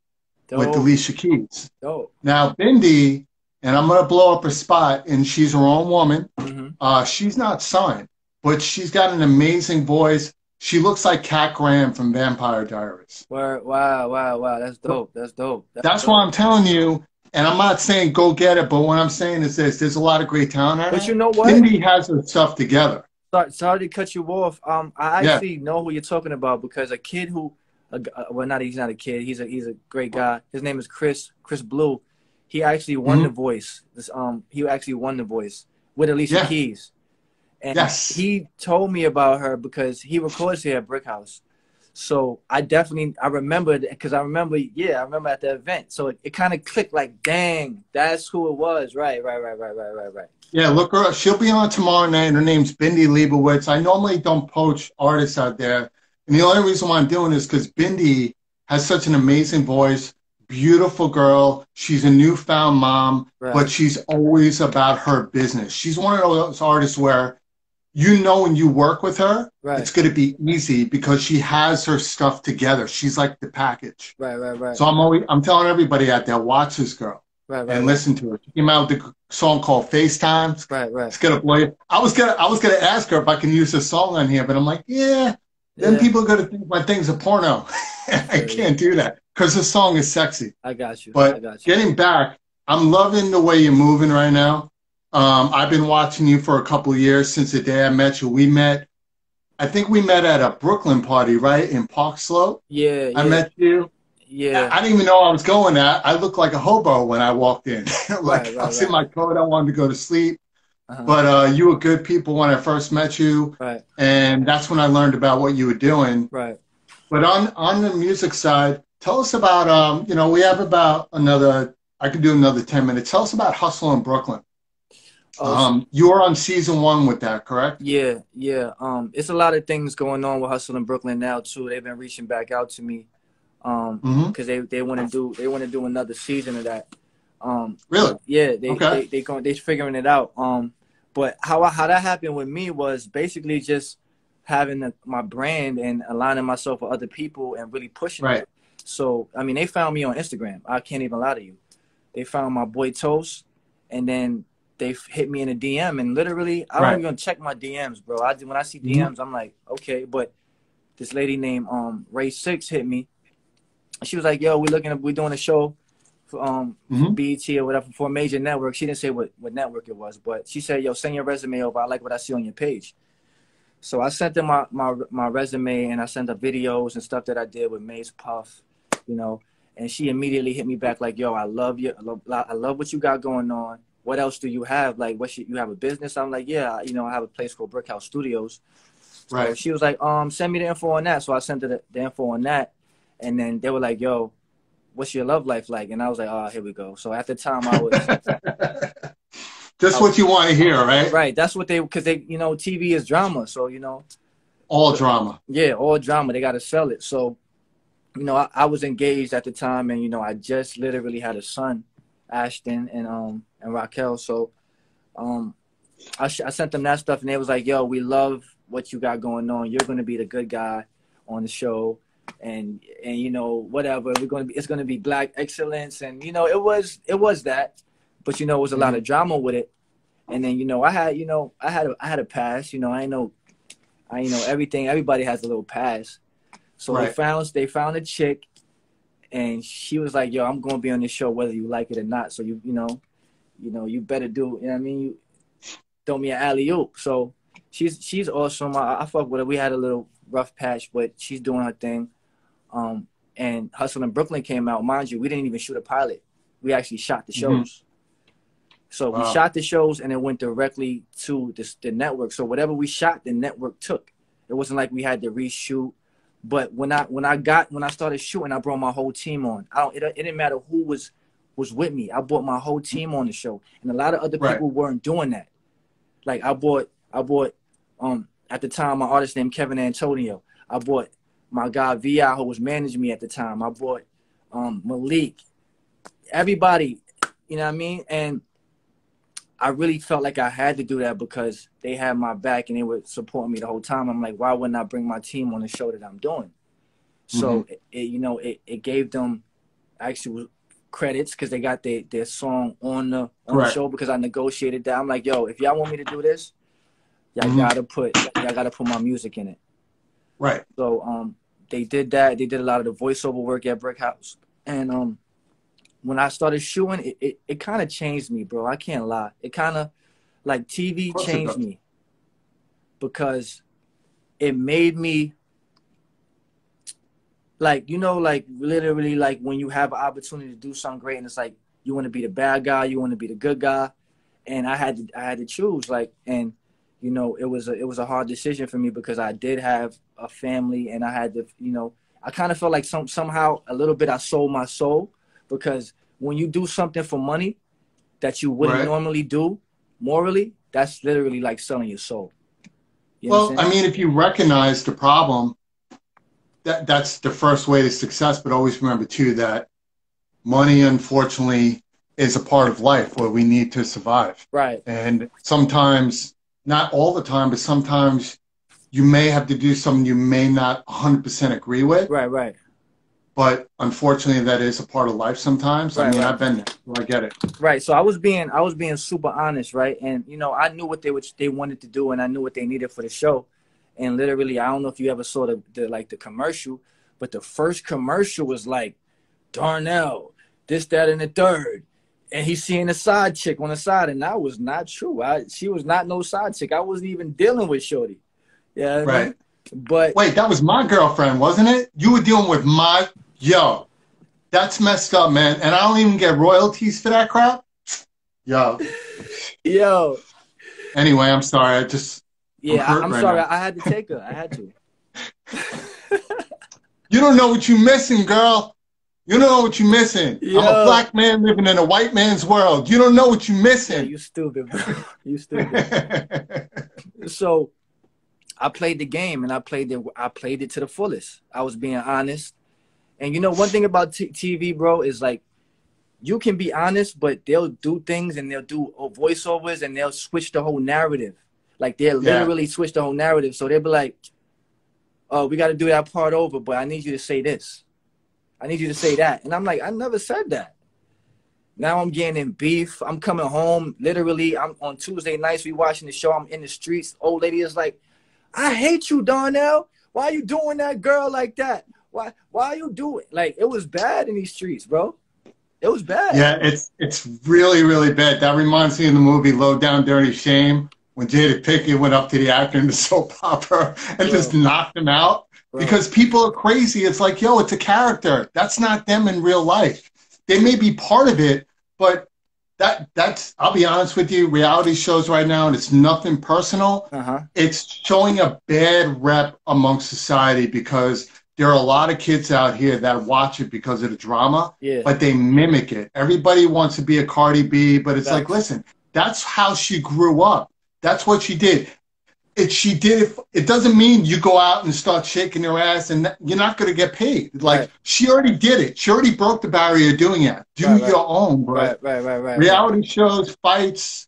with Alicia Keys. dope. Now Bindi, and I'm gonna blow up her spot, and she's her own woman. Mm-hmm. Uh, she's not signed, but she's got an amazing voice. She looks like Kat Graham from Vampire Diaries. Word, wow, wow, wow. That's dope. That's dope. That's dope. why I'm telling you, and I'm not saying go get it, but what I'm saying is this: there's a lot of great talent out But you know what? Bindi has her stuff together. Sorry, sorry to cut you off. Um, I Yeah. actually know who you're talking about because a kid who, uh, well, not he's not a kid. He's a he's a great guy. His name is Chris Chris Blue. He actually won Mhm. the Voice. This um, he actually won the Voice with Alicia Yeah. Keys, and Yes. he told me about her because he records here at Brickhouse. So I definitely I remember because I remember yeah I remember at the event. So it, it kind of clicked like dang that's who it was. Right right right right right right right. Yeah, look her up. She'll be on tomorrow night. Her name's Bindi Leibowitz. I normally don't poach artists out there. And the only reason why I'm doing this because Bindi has such an amazing voice, beautiful girl. She's a newfound mom, Right. but she's always about her business. She's one of those artists where you know when you work with her, Right. it's going to be easy because she has her stuff together. She's like the package. Right right right So I'm always I'm telling everybody out there, watch this girl right right and listen to her. She came out with a song called FaceTime. right right. It's gonna blow you. I was gonna I was gonna ask her if I can use this song on here, but I'm like, yeah. Then Yeah. people are gonna think my thing's a porno. I can't do that because the song is sexy. I got you. I But got you. getting back, I'm loving the way you're moving right now. Um, I've been watching you for a couple of years since the day I met you. We met, I think we met at a Brooklyn party, right in Park Slope. Yeah, yeah, I met you. yeah. I didn't even know I was going there. I looked like a hobo when I walked in. like Right, I was right, in my coat. I wanted to go to sleep. uh-huh. But uh, you were good people when I first met you, right, and that's when I learned about what you were doing. right. But on on the music side, tell us about um, you know, we have about another. I could do another ten minutes. Tell us about Hustle in Brooklyn. Um, you are on season one with that, correct? yeah, yeah. Um, it's a lot of things going on with Hustle in Brooklyn now too. They've been reaching back out to me, um, because they they want to do they want to do another season of that. Um, Really? yeah, they Okay. they they going they figuring it out. Um, but how how that happened with me was basically just having the, my brand and aligning myself with other people and really pushing Right. it. So I mean, they found me on Instagram. I can't even lie to you. They found my boy Toast, and then they hit me in a DM, and literally I Right. don't even check my DMs, bro. I when I see Mhm. DMs, I'm like, okay. But this lady named um Ray Six hit me. She was like, "Yo, we're looking, we're doing a show for um Mhm. BET or whatever for a major network." She didn't say what what network it was, but she said, "Yo, send your resume over. I like what I see on your page." So I sent them my, my my resume and I sent the videos and stuff that I did with Mase Puff, you know. And she immediately hit me back like, "Yo, I love you. I love, I love what you got going on. What else do you have? Like, what you, you have a business?" I'm like, "Yeah, you know, I have a place called Brickhouse Studios." So Right. she was like, "Um, send me the info on that." So I sent her the, the info on that, and then they were like, "Yo, what's your love life like?" And I was like, "Oh, here we go." So at the time, I was Just what you want to hear, right? right. That's what they because they you know TV is drama, so you know All drama. yeah, all drama. They got to sell it. So, you know, I, I was engaged at the time, and you know, I just literally had a son, Ashton and um and Raquel. So, um, I, sh- I sent them that stuff, and they was like, "Yo, we love what you got going on. You're gonna be the good guy on the show." And and you know whatever we're gonna be it's gonna be black excellence and you know it was it was that, but you know it was a lot of drama with it, and then you know I had you know I had a, I had a pass you know I know I you know everything. Everybody has a little pass. So they found they found a chick, and she was like, "Yo, I'm gonna be on this show whether you like it or not. So you you know, you know, you better do. You know what I mean? You throw me an alley oop." So she's she's awesome. I, I fuck with her. We had a little rough patch, but she's doing her thing. Um, and Hustle in Brooklyn came out. Mind you, we didn't even shoot a pilot. We actually shot the Mhm. shows. So we shot the shows and it went directly to the, the network. So whatever we shot, the network took. It wasn't like we had to reshoot. But when I when I got when I started shooting, I brought my whole team on. I don't. It, it didn't matter who was was with me. I brought my whole team on the show, and a lot of other Right. people weren't doing that. Like I bought I bought um at the time my artist named Kevin Antonio. I bought my guy Vi who was managing me at the time. I bought um Malik. Everybody, you know what I mean? And I really felt like I had to do that because they had my back and they were supporting me the whole time. I'm like, why wouldn't I bring my team on the show that I'm doing? So it, it, you know, it, it gave them actual credits because they got their, their song on the on the show because I negotiated that. I'm like, yo, if y'all want me to do this, y'all Mhm. gotta put y'all gotta put my music in it. Right. So um, they did that. They did a lot of the voiceover work at Brickhouse, and um, when I started shooting, it it, it kind of changed me, bro. I can't lie. It kind of like TV changed me because it made me like you know like literally like when you have an opportunity to do something great and it's like you want to be the bad guy you want to be the good guy and i had to i had to choose like and you know it was a it was a hard decision for me because i did have a family and i had to you know i kind of felt like some somehow a little bit i sold my soul because when you do something for money that you wouldn't Right. normally do morally that's literally like selling your soul You Well, I mean, if you recognize the problem, that that's the first way to success. But always remember too that money, unfortunately, is a part of life where we need to survive. right And sometimes, not all the time, but sometimes you may have to do something you may not 100% agree with. right right But unfortunately, that is a part of life sometimes. I mean, right. I've been there, so I get it. Right. So I was being I was being super honest, right? And you know, I knew what they what they wanted to do, and I knew what they needed for the show. And literally, I don't know if you ever saw the, the like the commercial, but the first commercial was like Darnell, this, that, and the third. And he's seeing a side chick on the side, and that was not true. I she was not no side chick. I wasn't even dealing with Shorty. Yeah. Right. But Wait, that was my girlfriend, wasn't it? You were dealing with my yo. That's messed up, man. And I don't even get royalties for that crap. Yo. yo, Anyway, I'm sorry. I just yeah, hurt I, am right sorry. now. I had to take her. I had to. you don't know what you're missing, girl. You don't know what you're missing. I'm a black man living in a white man's world. You don't know what you're Yeah, missing. you stupid, bro. You stupid. so I played the game and I played it I played it to the fullest. I was being honest. And you know one thing about t- TV, bro, is like you can be honest, but they'll do things and they'll do voiceovers and they'll switch the whole narrative. Like they'll Yeah. literally switch the whole narrative. So they'll be like, "Oh, we got to do that part over, but I need you to say this. I need you to say that." And I'm like, "I never said that." Now I'm getting in beef. I'm coming home. Literally, I'm on Tuesday nights. We watching the show. I'm in the streets. Old lady is like, "I hate you, Darnell. Why are you doing that girl like that? Why? Why are you doing it? like it was bad in these streets, bro? It was bad. yeah, it's it's really, really bad. That reminds me of the movie Low Down Dirty Shame when Jada Pinkett went up to the actor in the soap opera and just knocked him out Bro. because people are crazy. It's like, yo, it's a character. That's not them in real life. They may be part of it, but that that's I'll be honest with you, reality shows right now, and it's nothing personal. uh huh. It's showing a bad rep amongst society because there are a lot of kids out here that watch it because of the drama, Yeah. but they mimic it. Everybody wants to be a Cardi B, but it's like, listen, that's how she grew up. That's what she did. It she did it. It doesn't mean you go out and start shaking your ass and that- you're not going to get paid. Like Right. she already did it. She already broke the barrier doing it. Do Right, right. your own, bro. right, right, right, right. Reality shows, fights.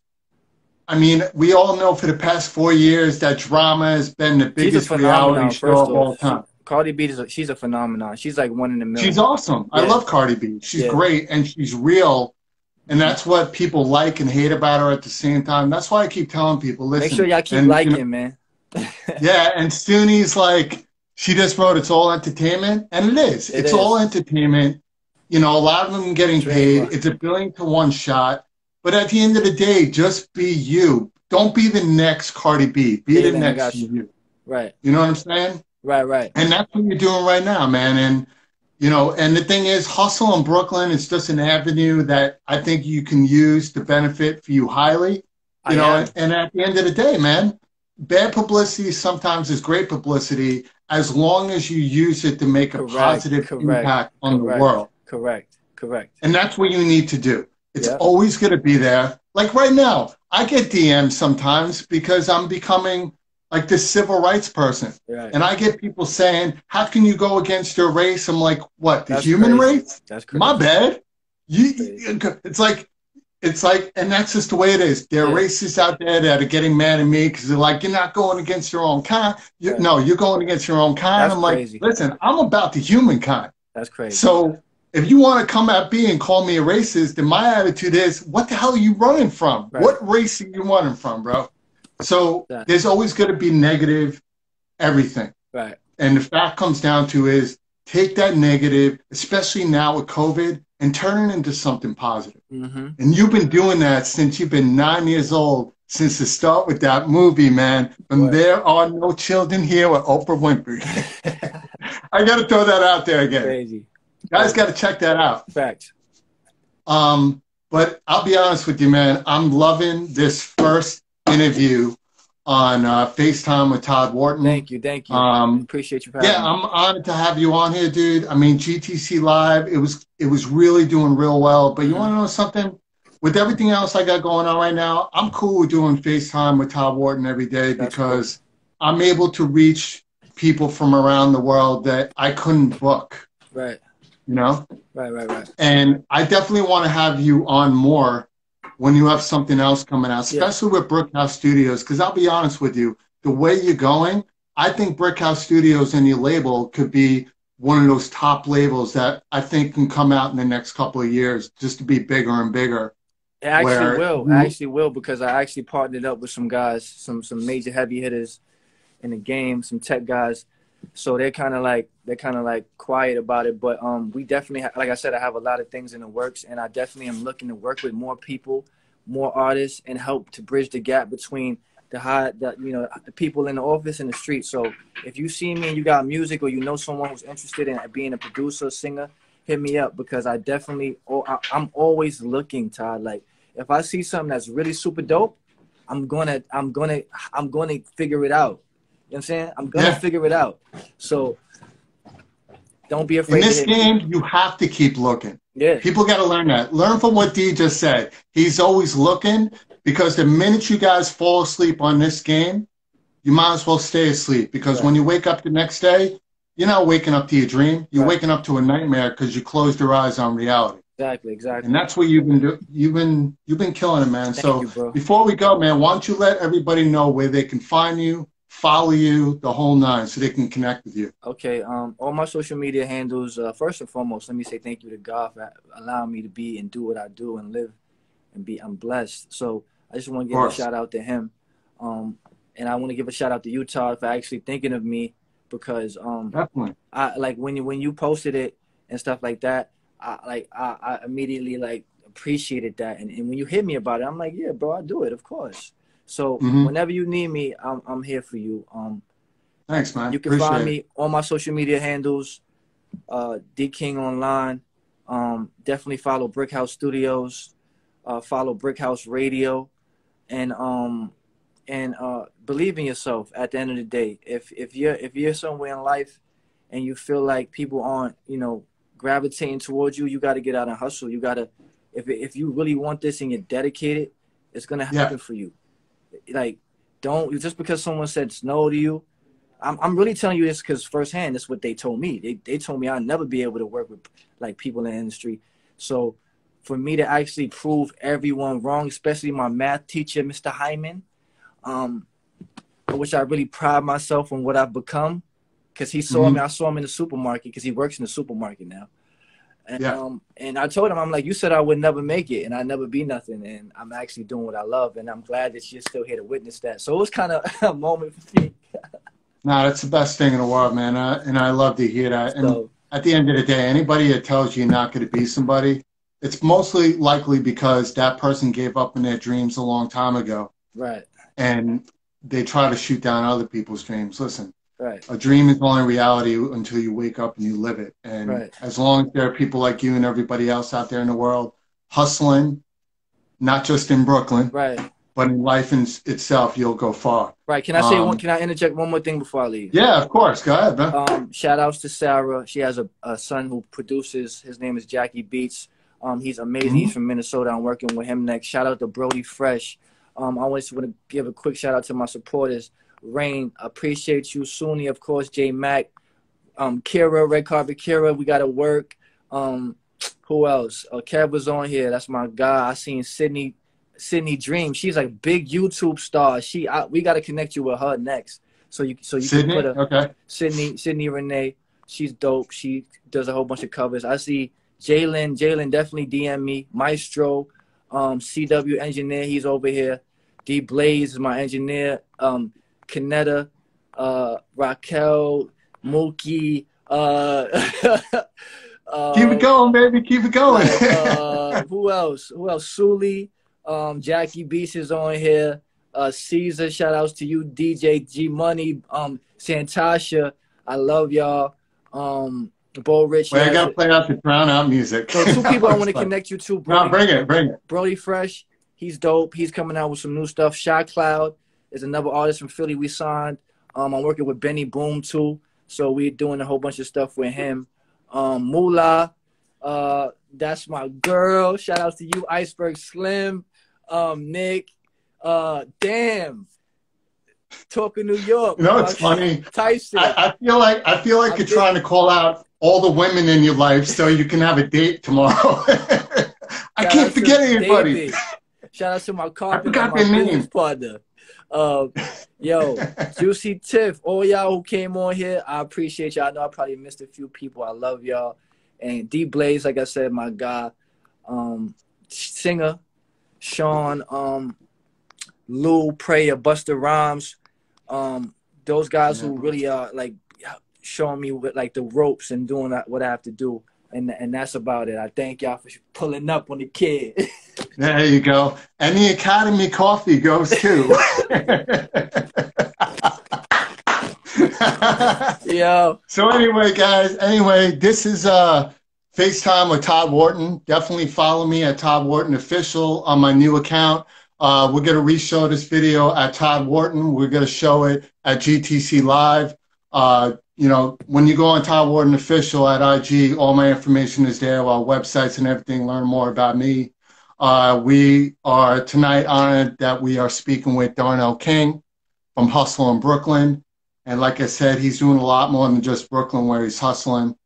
I mean, we all know for the past four years that drama has been the biggest reality show of all time. Cardi B is a, she's a phenomenon. She's like one in a million. She's awesome. I love Cardi B. She's Yeah. great and she's real. And that's what people like and hate about her at the same time. That's why I keep telling people, listen. Make sure y'all keep and, you liking, know, man. yeah, and Suni's like, she just wrote it's all entertainment. And it is. It it's is. all entertainment. You know, a lot of them getting paid. It's a billion to one shot. But at the end of the day, just be you. Don't be the next Cardi B. Be Yeah, the man, next you. you. Right, You know what I'm saying? Right, right. And that's what you're doing right now, man. And you know, and the thing is, hustle in Brooklyn is just an avenue that I think you can use to benefit for you highly. I You know, am. and, and at the end of the day, man, bad publicity sometimes is great publicity as long as you use it to make a Correct, positive correct, impact on correct. the world. Correct, correct. And that's what you need to do. It's Yeah. always going to be there. Like right now, I get DMs sometimes because I'm becoming like this civil rights person. Right. And I get people saying, "How can you go against your race?" I'm like, "What? The That's human crazy. race? That's crazy. My bad." You, it's like, it's like, and that's just the way it is. There are Yeah. racists out there that are getting mad at me because they're like, "You're not going against your own kind." You, Right. No, you're going against your own kind. That's I'm like, listen, I'm about the humankind. That's crazy. So if you want to come at me and call me a racist, then my attitude is, what the hell are you running from? Right. What race are you running from, bro? So Yeah. there's always going to be negative everything. right. And the fact comes down to is take that negative, especially now with COVID, and turn it into something positive. Mm-hmm. And you've been doing that since you've been nine years old, since the start with that movie, man. From Right. there are no children here with Oprah Winfrey. I got to throw that out there again. Crazy. Guys got to check that out. Facts. Um, but I'll be honest with you, man. I'm loving this first interview on uh, FaceTime with Todd Wharton. Thank you. Thank you. Um, Appreciate you yeah, me. I'm honored to have you on here, dude. I mean, GTC Live, it was it was really doing real well. But you want to know something? With everything else I got going on right now, I'm cool with doing FaceTime with Todd Wharton every day That's because I'm able to reach people from around the world that I couldn't book. Right. You know, Right. Right. Right. and I definitely want to have you on more when you have something else coming out, Yeah. especially with Brickhouse Studios. Because I'll be honest with you, the way you're going, I think Brickhouse Studios and your label could be one of those top labels that I think can come out in the next couple of years just to be bigger and bigger. It actually Where will. you- I actually will because I actually partnered up with some guys, some some major heavy hitters in the game, some tech guys. So they're kind of like they're kind of like quiet about it, but um, we definitely, ha- like I said, I have a lot of things in the works, and I definitely am looking to work with more people, more artists, and help to bridge the gap between the high, the you know, the people in the office and the street. So if you see me and you got music, or you know someone who's interested in being a producer, singer, hit me up because I definitely, oh, I, I'm always looking, Todd. Like if I see something that's really super dope, I'm gonna, I'm gonna, I'm gonna figure it out. You know what I'm saying? I'm gonna Yeah. figure it out. So don't be afraid. In this to hit me. game, you have to keep looking. yeah, People got to learn that. Learn from what D just said. He's always looking because the minute you guys fall asleep on this game, you might as well stay asleep because Right. when you wake up the next day, you're not waking up to your dream. You're Right. waking up to a nightmare because you closed your eyes on reality. exactly, exactly. And that's what you've been doing. you've been you've been killing it, man. Thank so you, before we go, man, why don't you let everybody know where they can find you, follow you, the whole nine, so they can connect with you. Okay, um, all my social media handles. Uh, first and foremost, let me say thank you to God for allowing me to be and do what I do and live and be. I'm blessed. So I just want to give a shout out to him, um, and I want to give a shout out to Utah for actually thinking of me because um, Definitely. I like when you when you posted it and stuff like that. I like I, I immediately like appreciated that, and, and when you hit me about it, I'm like, yeah, bro, I do it, of course. So Mhm. whenever you need me, I'm I'm here for you. Um, Thanks, man. you can Appreciate find it. me on my social media handles, uh, D King Online. Um, definitely follow Brickhouse Studios, uh, follow Brickhouse Radio, and um, and uh, believe in yourself. At the end of the day, if if you're if you're somewhere in life, and you feel like people aren't you know gravitating towards you, you got to get out and hustle. You got to if if you really want this and you're dedicated, it's gonna Yeah. happen for you. Like don't just because someone said no to you I'm, I'm really telling you this because firsthand, that's what they told me. They, they told me I'd never be able to work with like people in the industry. So for me to actually prove everyone wrong, especially my math teacher, Mr. Hyman, um, which I really pride myself on what I've become, because he saw Mhm. me. I saw him in the supermarket because he works in the supermarket now. And, Yeah. um, and I told him, I'm like, you said I would never make it and I'd never be nothing. And I'm actually doing what I love. And I'm glad that you're still here to witness that. So it was kind of a moment for me. No, that's the best thing in the world, man. Uh, and I love to hear that. And So, at the end of the day, anybody that tells you you're not going to be somebody, it's mostly likely because that person gave up on their dreams a long time ago right, and they try to shoot down other people's dreams. Listen, right. a dream is only reality until you wake up and you live it. And Right. as long as there are people like you and everybody else out there in the world hustling, not just in Brooklyn, Right. but in life in say you'll go far. Right. Can I say Um, one? Can I interject one more thing before I leave? Yeah, of course. Go ahead, man. Um, shout outs to Sarah. She has a, a son who produces. His name is Jackie Beats. Um, he's amazing. Mhm. He's from Minnesota. I'm working with him next. Shout out to Brody Fresh. Um, I always want to give a quick shout out to my supporters. Rain, appreciate you. Suni, of course. J Mac, um, Kira, Red Carpet Kira. We got to work. Um, who else? Uh, Kev was on here. That's my guy. I seen Sydney, Sydney Dream. She's like big YouTube star. She, I, we got to connect you with her next. So you, so you Sydney? can put a Okay. Sydney, Sydney Renee. She's dope. She does a whole bunch of covers. I see Jalen. Jalen definitely DM me. Maestro, um, CW engineer. He's over here. D Blaze is my engineer. Um, Kanetta, uh, Raquel, Mookie. Uh, uh, Keep it going, baby. Keep it going. uh, who else? Who else? Sully, um, Jackie Beast is on here. Uh, Caesar, shout outs to you, DJ G Money, um, Santasha. I love y'all. Um, Bo Rich. Wait, I gotta play out the drown out music. So two people I want to connect you to. No, bring it, bring it. Brody Fresh. He's dope. He's coming out with some new stuff. Shot Cloud is another artist from Philly we signed. Um, I'm working with Benny Boom too. So we're doing a whole bunch of stuff with him. Um, Moolah, uh, that's my girl. Shout out to you, Iceberg Slim, um, Nick. Uh, damn. Talking New York. You know, it's funny. Tyson. I, I feel like I feel like I you're did- trying to call out all the women in your life so you can have a date tomorrow. I Shout can't forget anybody. Shout out to my carpenter, forgot my their name. partner. Uh, yo, Juicy Tiff, all y'all who came on here, I appreciate y'all. I know I probably missed a few people. I love y'all. And D Blaze, like I said, my guy, um, singer, Sean, um, Lou, Prayer, Busta Rhymes, um, those guys who really are like showing me with like the ropes and doing what I have to do. And, and that's about it. I thank y'all for pulling up on the kid. There you go. And the Academy coffee goes too. Yo, so anyway, guys, anyway, this is uh FaceTime with Todd Wharton. Definitely follow me at Todd Wharton Official on my new account. Uh, we're going to re-show this video at Todd Wharton. We're going to show it at GTC Live. Uh, you know, when you go on Todd Wharton Official at IG, all my information is there, our websites and everything. Learn more about me. Uh, we are tonight honored that we are speaking with Darnell King from Hustle in Brooklyn. And like I said, he's doing a lot more than just Brooklyn where he's hustling.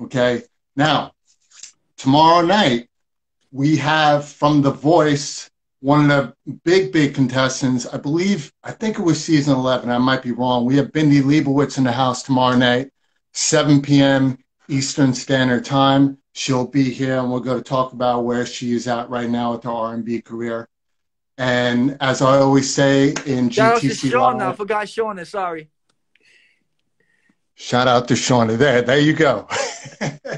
Okay. Now, tomorrow night, we have from The Voice one of the big, big contestants. I believe, I think it was season 11. I might be wrong. We have Bindi Leibowitz in the house tomorrow night, 7 p.m. Eastern Standard Time. She'll be here, and we're going to talk about where she is at right now with her R&B career. And as I always say in GTC, shout out to GTC Sean. I forgot Shauna. Sorry. Shout out to Shauna. There, there you go.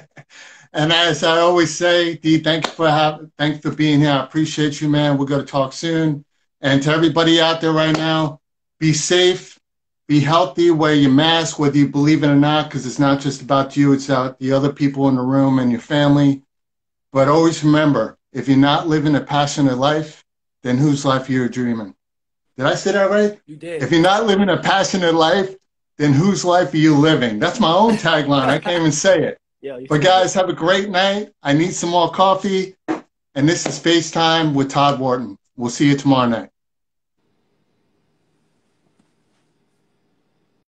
and as I always say, D, thanks for having, thanks for being here. I appreciate you, man. We're going to talk soon. And to everybody out there right now, be safe, be healthy, wear your mask, whether you believe it or not, because it's not just about you, it's about the other people in the room and your family. But always remember, if you're not living a passionate life, then whose life are you dreaming? Did I say that right? You did. If you're not living a passionate life, then whose life are you living? That's my own tagline. I can't even say it. Yeah, But guys, have a great night. I need some more coffee. And this is FaceTime with Todd Wharton. We'll see you tomorrow night.